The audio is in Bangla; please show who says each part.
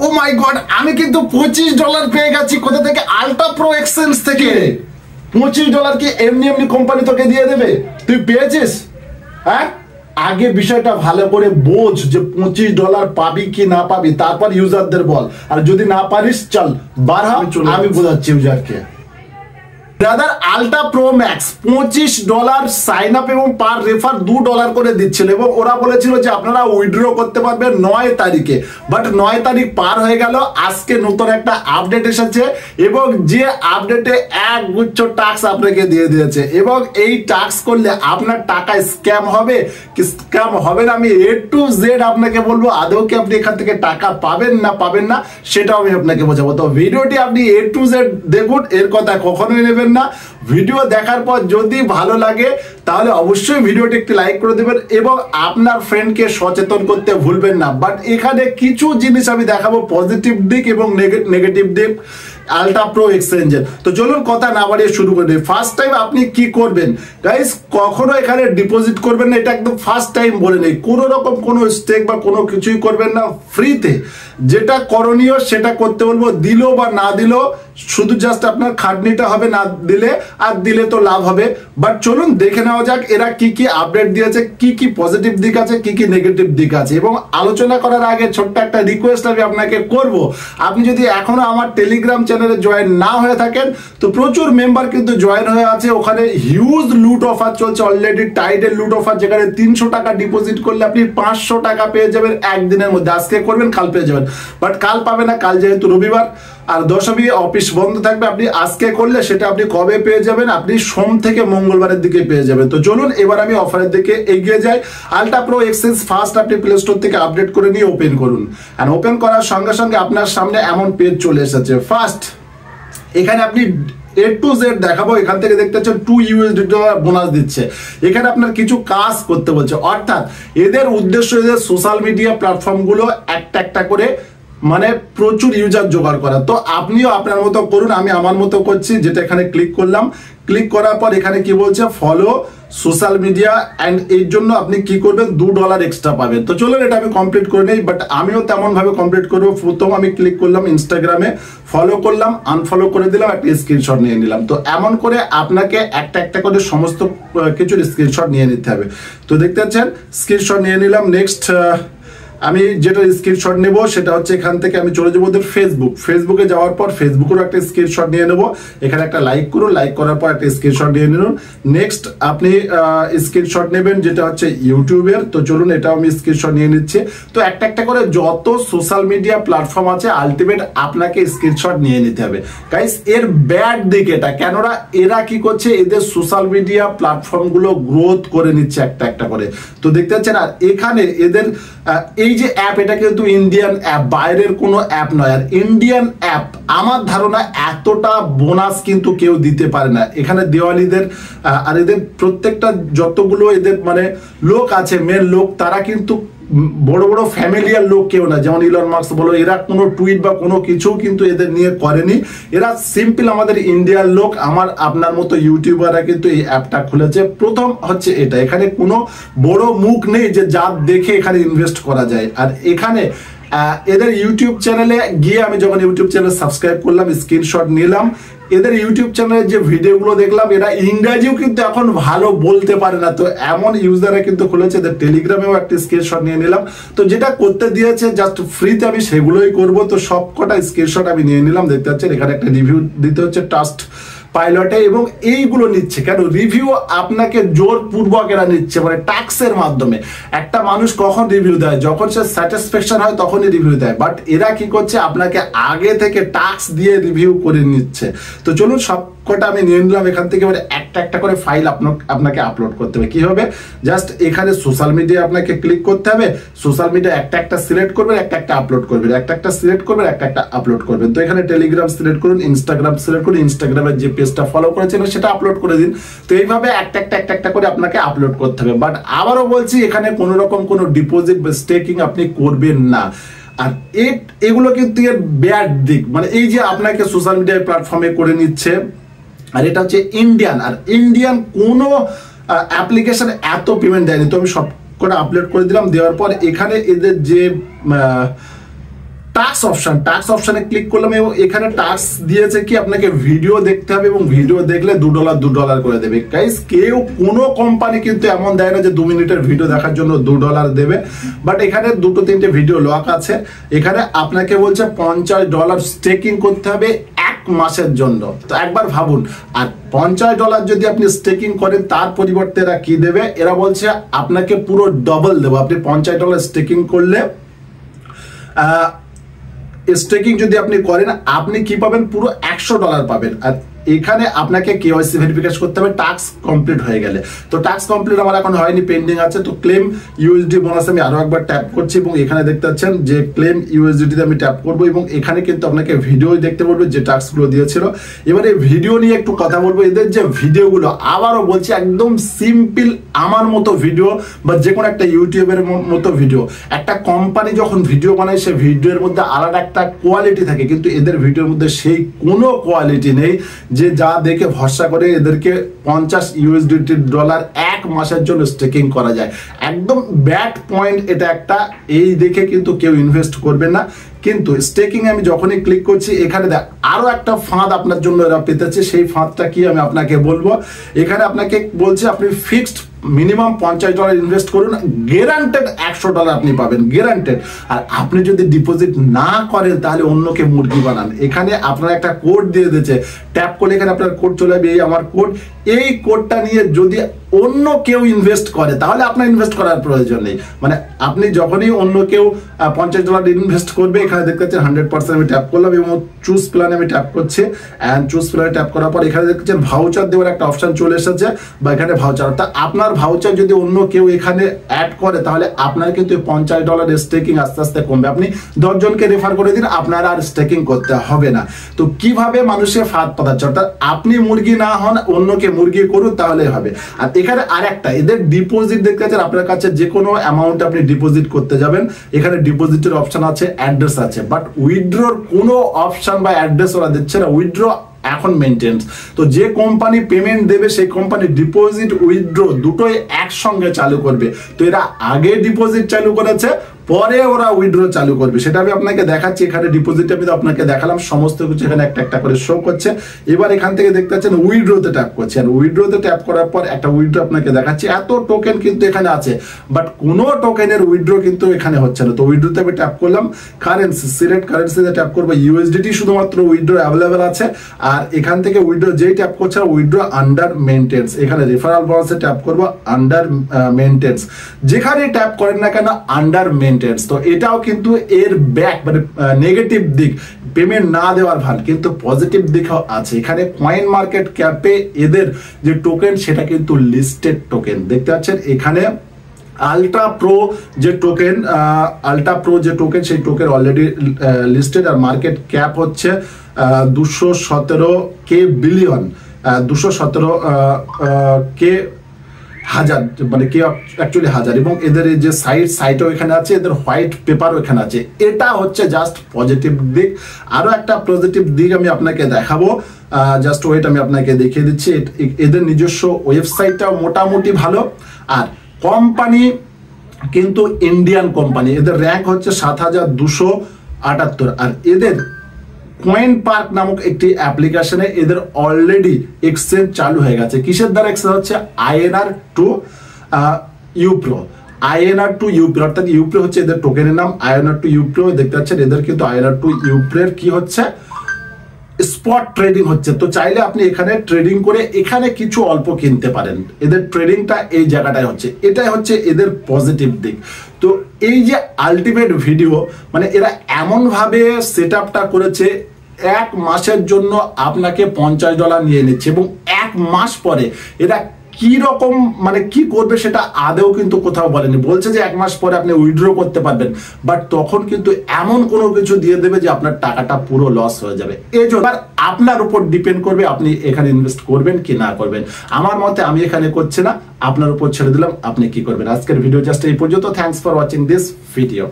Speaker 1: ও মাই গড আমি কিন্তু পঁচিশ ডলার পেয়ে গেছি কোথা থেকে? আলট্রা প্রো এক্সচেঞ্জ থেকে। পঁচিশ ডলার কি এমনি এমনি কোম্পানি তোকে দিয়ে দেবে? তুই পেয়েছিস? হ্যাঁ? আগে বিষয়টা ভালো করে বোঝ যে পঁচিশ ডলার পাবি কি না পাবি তারপর ইউজারদের বল। আর যদি না পারিস চল বারহা আমি বোঝাচ্ছি ইউজারকে ব্রাদার আলট্রা প্রো ম্যাক্স পঁচিশ ডলার সাইন আপ এবং পার রেফার দু ডলার করে দিচ্ছিল এবং ওরা বলেছিল যে আপনারা উইথড্র করতে পারবেন নয় তারিখে। বাট নয় তারিখ পার হয়ে গেল, আজকে নতুন একটা আপডেট এসেছে এবং যে আপডেটে এক গুচ্ছ টাক্স আপনাকে দিয়ে দিয়েছে। এবং এই টাক্স করলে আপনার টাকা স্ক্যাম হবে, কি স্ক্যাম হবে না, আমি এ টু জেড আপনাকে বলব, আদৌ কি আপনি এখান থেকে টাকা পাবেন না পাবেন না, সেটাও আমি আপনাকে বোঝাবো। তো ভিডিওটি আপনি এ টু জেড দেখুন, এর কথা কখনোই নেবেন না। ভিডিও দেখার পর যদি ভালো লাগে, তাহলে অবশ্যই ভিডিওটি একটি লাইক করে দেবেন এবং আপনার ফ্রেন্ডকে সচেতন করতে ভুলবেন না। বাট এখানে কিছু জিনিস আমি দেখাবো পজিটিভ দিক এবং নেগেটিভ দিক। আলট্রা প্রো এক্সচেঞ্জের তো চলুন কথা না বাড়িয়ে শুরু করে ফার্স্ট টাইম আপনি কি করবেন? গাইস কখনো এখানে ডিপোজিট করবেন না, এটা একদম ফার্স্ট টাইম বলে নেই। কোনো রকম কোনো স্টেক বা কোনো কিছুই করবেন না ফ্রিতে যেটা করণীয় সেটা করতে বলব, দিল বা না দিল, শুধু জাস্ট আপনার খাটনিটা হবে না দিলে, আর দিলে তো লাভ হবে। বাট চলুন দেখে নেওয়া যাক, এরা কি কি আপডেট দিয়েছে, কি কি পজিটিভ দিক আছে, কি কি নেগেটিভ দিক আছে। এবং আলোচনা করার আগে ছোট্ট একটা রিকোয়েস্ট আমি আপনাকে করব। আপনি যদি এখনও আমার টেলিগ্রাম চ্যানেলে জয়েন না হয়ে থাকেন, তো প্রচুর মেম্বার কিন্তু জয়েন হয়ে আছে। ওখানে হিউজ লুট অফার চলছে অলরেডি টাইডের লুট অফার যেখানে তিনশো টাকা ডিপোজিট করলে আপনি পাঁচশো টাকা পেয়ে যাবেন একদিনের মধ্যে। আজকে করবেন, কাল পেয়ে যাবেন। বাট কাল পাবে না, কাল যেহেতু রবিবার আর দশমী অফিস বন্ধ থাকবে, আপনি আজকে করলে সেটা আপনি কবে পেয়ে যাবেন? আপনি সোম থেকে মঙ্গলবারের দিকে পেয়ে যাবেন। তো চলুন, এবার আমি অফারের দিকে এগিয়ে যাই। আলট্রা প্রো এক্সচেঞ্জ ফার্স্ট আপনি প্লে স্টোর থেকে আপডেট করে নিয়ে ওপেন করুন। আর ওপেন করার সঙ্গে সঙ্গে আপনার সামনে এমন পেজ চলে এসেছে। ফার্স্ট এখানে আপনি এ টু জেড দেখাবো। এখান থেকে দেখতে পাচ্ছেন টু ইউএসডি ডলার বোনাস দিচ্ছে। এখানে আপনার কিছু কাজ করতে বলছে। অর্থাৎ এদের উদ্দেশ্য, এদের সোশ্যাল মিডিয়া প্ল্যাটফর্মগুলো একটা একটা করে মানে প্রচুর ইউজার জোগাড় করা। তো আপনিও আপনার মতো করুন, আমি আমার মতো করছি, যেটা এখানে ক্লিক করলাম। ক্লিক করার পর এখানে কি বলছে? ফলো সোশ্যাল মিডিয়া অ্যান্ড এর জন্য আপনি কি করবেন? দু ডলার এক্সট্রা পাবেন। তো চলুন, এটা আমি কমপ্লিট করে নিই বাট আমিও তেমনভাবে কমপ্লিট করব। প্রথম আমি ক্লিক করলাম ইনস্টাগ্রামে ফলো করলাম আনফলো করে দিলাম, একটা স্ক্রিনশট নিয়ে নিলাম। তো এমন করে আপনাকে একটা একটা করে সমস্ত কিছুর স্ক্রিনশট নিয়ে নিতে হবে। তো দেখতে পাচ্ছেন স্ক্রিনশট নিয়ে নিলাম। নেক্সট আমি যেটা স্ক্রিনশট নেব সেটা হচ্ছে এখান থেকে আমি চলে যাব ওদের ফেসবুক ফেসবুকে যাওয়ার পর ফেসবুকেরও একটা স্ক্রিনশট নিয়ে নেব। এখানে একটা লাইক করুন। লাইক করার পর একটা স্ক্রিনশট নিয়ে নিন। নেক্সট আপনি স্ক্রিনশট নেবেন যেটা হচ্ছে ইউটিউবের তো চলুন এটা আমি স্ক্রিনশট নিয়ে নিচ্ছি। তো একটা একটা করে যত সোশ্যাল মিডিয়া প্ল্যাটফর্ম আছে আলটিমেট আপনাকে স্ক্রিনশট নিয়ে নিতে হবে। গাইস এর ব্যাড দিক এটা। কেননা, এরা কি করছে? এদের সোশ্যাল মিডিয়া প্ল্যাটফর্মগুলো গ্রোথ করে নিচ্ছে একটা একটা করে। তো দেখতে পাচ্ছেন, আর এখানে এদের এই যে অ্যাপ এটা কিন্তু ইন্ডিয়ান অ্যাপ বাইরের কোনো অ্যাপ নয়। আর ইন্ডিয়ান অ্যাপ আমার ধারণা এতটা বোনাস কিন্তু কেউ দিতে পারে না। এখানে দেওয়ালিদের আর এদের প্রত্যেকটা যতগুলো এদের মানে লোক আছে মেন লোক, তারা কিন্তু বড় বড় ফ্যামিলিয়ার লোক কেউ না। যেমন ইলন মার্কস বলো, এরা কোনো টুইট বা কোনো কিছু কিন্তু এদের নিয়ে করেনি। এরা সিম্পল আমাদের ইন্ডিয়ার লোক। আমার, আপনার মতো ইউটিউবাররা কিন্তু এই অ্যাপটা খুলেছে। প্রথম হচ্ছে এটা। এখানে কোনো বড় মুখ নেই যে যা দেখে এখানে ইনভেস্ট করা যায়। আর এখানে এদের ইউটিউব চ্যানেলে গিয়ে আমি যখন ইউটিউব চ্যানেল সাবস্ক্রাইব করলাম স্ক্রিনশট নিলাম এদের ইউটিউব চ্যানেলের যে ভিডিওগুলো দেখলাম, এরা ইংরাজিও কিন্তু এখন ভালো বলতে পারে না। তো এমন ইউজাররা কিন্তু খুলেছে, এদের টেলিগ্রামেও একটা স্ক্রিনশট নিয়ে নিলাম। তো যেটা করতে দিয়েছে জাস্ট ফ্রিতে আমি সেগুলোই করব। তো সব কটা স্ক্রিনশট আমি নিয়ে নিলাম, দেখতে পাচ্ছেন, এখানে একটা রিভিউ দিতে হচ্ছে টাস্ট পাইলটে এবং এইগুলো নিচ্ছে। কেন? রিভিউ আপনাকে জোরপূর্বক এরা নিচ্ছে মানে টাক্সের মাধ্যমে। একটা মানুষ কখন রিভিউ দেয়? যখন সে স্যাটিসফ্যাকশন হয় তখনই রিভিউ দেয়। বাট এরা কি করছে? আপনাকে আগে থেকে টাক্স দিয়ে রিভিউ করে নিচ্ছে। তো চলুন সবকটা আমি নিয়ে নিলাম এখান থেকে। এবার একটা একটা করে ফাইল আপনাকে আপলোড করতে হবে। কি হবে? জাস্ট এখানে সোশ্যাল মিডিয়া আপনাকে ক্লিক করতে হবে। সোশ্যাল মিডিয়া একটা একটা সিলেক্ট করবেন, একটা একটা আপলোড করবেন। একটা একটা সিলেক্ট করবেন, একটা একটা আপলোড করবেন। তো এখানে টেলিগ্রাম সিলেক্ট করুন ইনস্টাগ্রাম সিলেক্ট করুন ইনস্টাগ্রামের যে পেজটা ফলো করেছেন, সেটা আপলোড করে দিন। তো এইভাবে একটা একটা একটা একটা করে আপনাকে আপলোড করতে হবে। বাট আবারও বলছি, এখানে কোনো রকম কোনো ডিপোজিট বা স্টেকিং আপনি করবেন না। আর এগুলো কিন্তু এর ব্যাড দিক। মানে এই যে আপনাকে সোশ্যাল মিডিয়া প্ল্যাটফর্মে করে নিচ্ছে আর এটা হচ্ছে ইন্ডিয়ান আর ইন্ডিয়ান কোনো অ্যাপ্লিকেশন এত পেমেন্ট দেয়নি। তো আমি সব করে আপলোড করে দিলাম, দেওয়ার পর এখানে এদের যে টাক্স অপশন টাক্স অপশনে ক্লিক করলাম এবং এখানে টাক্স দিয়েছে কি, আপনাকে ভিডিও দেখতে হবে এবং ভিডিও দেখলে দু ডলার দু ডলার করে দেবে। গাইস কেউ কোনো কোম্পানি কিন্তু এমন দেয় না যে দু মিনিটের ভিডিও দেখার জন্য দু ডলার দেবে। বাট এখানে দুটো, তিনটে ভিডিও লক আছে। এখানে আপনাকে বলছে পঞ্চাশ ডলার স্টেকিং করতে হবে, এক মাসের জন্য। তো একবার ভাবুন, আর পঞ্চাশ ডলার যদি আপনি স্টেকিং করেন, তার পরিবর্তে এরা কি দেবে? এরা বলছে, আপনাকে পুরো ডবল দেবো। আপনি পঞ্চাশ ডলার স্টেকিং করলে স্টেকিং যদি আপনি করেন, আপনি কি পাবেন? পুরো একশো ডলার পাবেন। আর এখানে আপনাকে কেওয়াইসি ভেরিফিকেশন করতে হবে টাস্ক কমপ্লিট হয়ে গেলে। তো টাস্ক কমপ্লিট আমার এখন হয়নি পেন্ডিং আছে। তো ক্লেম ইউএসডি বোনাস আমি আরও একবার ট্যাপ করছি এবং এখানে দেখতে পাচ্ছেন যে ক্লেম ইউএসডিতে আমি ট্যাপ করব এবং এখানে কিন্তু আপনাকে ভিডিও দেখতে বলবে যে টাস্কগুলো দিয়েছিল। এবারে ভিডিও নিয়ে একটু কথা বলব। এদের যে ভিডিওগুলো আবারও বলছি, একদম সিম্পল আমার মতো ভিডিও বা যে কোনো একটা ইউটিউবের মতো ভিডিও একটা কোম্পানি যখন ভিডিও বানায়, সে ভিডিওর মধ্যে আলাদা একটা কোয়ালিটি থাকে, কিন্তু এদের ভিডিওর মধ্যে সেই কোনো কোয়ালিটি নেই যে যা দেখে ভরসা করে এদেরকে পঞ্চাশ ইউএসডিটি ডলার এক মাসের জন্য স্টেকিং করা যায়। একদম ব্যাড পয়েন্ট এটা একটা, এই দেখে কিন্তু কেউ ইনভেস্ট করবে না। কিন্তু স্টেকিং আমি যখনই ক্লিক করছি, এখানে দেখ আরও একটা ফাঁদ আপনার জন্য এরা পেতেছে। সেই ফাঁদটা কি আমি আপনাকে বলব? এখানে আপনাকে বলছে, আপনি ফিক্সড মিনিমাম পঞ্চাশ ডলার ইনভেস্ট করুন গ্যারান্টেড একশো ডলার আপনি পাবেন গ্যারান্টেড আর আপনি যদি ডিপোজিট না করেন, তাহলে অন্যকে মুরগি বানান। এখানে আপনার একটা কোড দিয়ে দিয়েছে। ট্যাপ করলে এখানে আপনার কোড চলে যাবে এই আমার কোড এই কোডটা নিয়ে যদি অন্য কেউ ইনভেস্ট করে, তাহলে আপনার ইনভেস্ট করার প্রয়োজন নেই। মানে আপনি যখনই অন্য কেউ পঞ্চাশ ডলার ইনভেস্ট করবে, এখানে দেখতে পাচ্ছেন হান্ড্রেড পার্সেন্ট আমি ট্যাপ করলাম এবং চুজ প্ল্যানে আমি ট্যাপ করছি। অ্যান্ড চুজ প্ল্যানে ট্যাপ করার পর এখানে দেখছেন ভাউচার দেওয়ার একটা অপশন চলে এসেছে, বা এখানে ভাউচার তা আপনার ভাউচার যদি অন্য কেউ এখানে অ্যাড করে, তাহলে আপনার কিন্তু পঞ্চাশ ডলার স্টেকিং আস্তে আস্তে কমবে। আপনি দশজনকে রেফার করে দিন, আপনার আর স্টেকিং করতে হবে না। তো কীভাবে মানুষের ফাঁদ পাঠাচ্ছে অর্থাৎ আপনি মুরগি না হন, অন্যকে মুরগি করুন তাহলে হবে। আর এখানে আর একটা এদের ডিপোজিট দেখতে পাচ্ছেন, আপনার কাছে যে কোনো অ্যামাউন্ট আপনি ডিপোজিট করতে যাবেন। এখানে ডিপোজিটের অপশন আছে অ্যাড্রেস আছে। বাট উইথড্রোর কোনো অপশন বা অ্যাড্রেস ওরা দিচ্ছে না। উইথড্রো এখন মেনটেন্স তো যে কোম্পানি পেমেন্ট দেবে, সেই কোম্পানি ডিপোজিট উইথড্রো দুটোই একসঙ্গে চালু করবে। তো এরা আগে ডিপোজিট চালু করেছে পরে ওরা উইড্রো চালু করবে। সেটা আমি আপনাকে দেখাচ্ছি, এখানে ডিপোজিট আমি আপনাকে দেখালাম, সমস্ত কিছু এখানে একটা একটা করে শো করছে। এবার এখান থেকে দেখতে পাচ্ছেন উইড্রোতে ট্যাপ করছে। আর উইড্রোতে ট্যাপ করার পর একটা উইড্রো আপনাকে দেখাচ্ছি। এত টোকেন কিন্তু এখানে আছে। বাট কোনো টোকেনের উইড্রো কিন্তু এখানে হচ্ছে না। তো উইড্রোতে আমি ট্যাপ করলাম। কারেন্সি সিলেক্ট কারেন্সিতে ট্যাপ করব। ইউএসডিটি শুধুমাত্র উইড্রো অ্যাভেলেবেল আছে। আর এখান থেকে উইড্রো যেই ট্যাপ করছে উইড্রো আন্ডার মেনটেন্স এখানে রেফারাল বনাসে ট্যাপ করব আন্ডার মেনটেন্স যেখানে ট্যাপ করেন না কেন আন্ডার মেন মেনটেন্স তো এটাও কিন্তু এর ব্যাক মানে নেগেটিভ দিক। পেমেন্ট না দেওয়ার ভালো কিন্তু পজিটিভ দিকও আছে। এখানে কয়েন মার্কেট ক্যাপে এদের যে টোকেন সেটা কিন্তু লিস্টেড টোকেন দেখতে পাচ্ছেন, এখানে আলট্রা প্রো যে টোকেন আলট্রা প্রো যে টোকেন সেই টোকেন অলরেডি লিস্টেড আর মার্কেট ক্যাপ হচ্ছে দুশো সতেরো কে বিলিয়ন দুশো সতেরো কে হাজার মানে কি অ্যাকচুয়ালি হাজার। এবং এদের এই যে সাইট সাইটও এখানে আছে, এদের হোয়াইট পেপারও এখানে আছে। এটা হচ্ছে জাস্ট পজিটিভ দিক। আরও একটা পজিটিভ দিক আমি আপনাকে দেখাবো। জাস্ট ওয়েট আমি আপনাকে দেখিয়ে দিচ্ছি। এদের নিজস্ব ওয়েবসাইটটাও মোটামুটি ভালো। আর কোম্পানি কিন্তু ইন্ডিয়ান কোম্পানি এদের র্যাঙ্ক হচ্ছে সাত হাজার দুশো আটাত্তর। আর এদের কয়েন পার্ক নামক একটি অ্যাপ্লিকেশনে এদের অলরেডি এক্সচেঞ্জ চালু হয়ে গেছে। কিসের দ্বারা এক্সচেঞ্জ হচ্ছে? INR to UPro INR to UPro অর্থাৎ ইউপ্রো হচ্ছে এদের টোকেনের নাম। আইএনআর টু ইউপ্রো দেখতে পাচ্ছেন, এদের কিন্তু আইএনআর টু ইউপ্রের কি হচ্ছে? স্পট ট্রেডিং হচ্ছে। তো চাইলে আপনি এখানে ট্রেডিং করে এখানে কিছু অল্প কিনতে পারেন। এদের ট্রেডিংটা এই জায়গাটায় হচ্ছে। এটাই হচ্ছে এদের পজিটিভ দিক। তো এই যে আলটিমেট ভিডিও মানে এরা এমনভাবে সেট আপটা করেছে, এক মাসের জন্য আপনাকে পঞ্চাশ ডলার নিয়ে নিচ্ছে এবং এক মাস পরে এরা কি রকম মানে কি করবে সেটা আদেও কিন্তু কোথাও বলেনি। বলছে যে এক মাস পরে আপনি উইথড্র করতে পারবেন বাট তখন কিন্তু এমন কোনো কিছু দিয়ে দেবে যে আপনার টাকাটা পুরো লস হয়ে যাবে। এই জন্য আপনার উপর ডিপেন্ড করবে আপনি এখানে ইনভেস্ট করবেন কি না করবেন। আমার মতে আমি এখানে করছি না, আপনার উপর ছেড়ে দিলাম, আপনি কি করবেন? আজকের ভিডিও জাস্ট এই পর্যন্ত। Thanks for watching this video